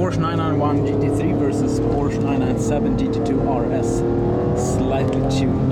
Porsche 991 GT3 versus Porsche 997 GT2 RS. Slightly tuned.